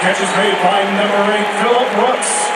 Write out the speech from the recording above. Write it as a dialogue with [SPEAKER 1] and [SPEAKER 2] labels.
[SPEAKER 1] catch is made by number eight, Philip Brooks.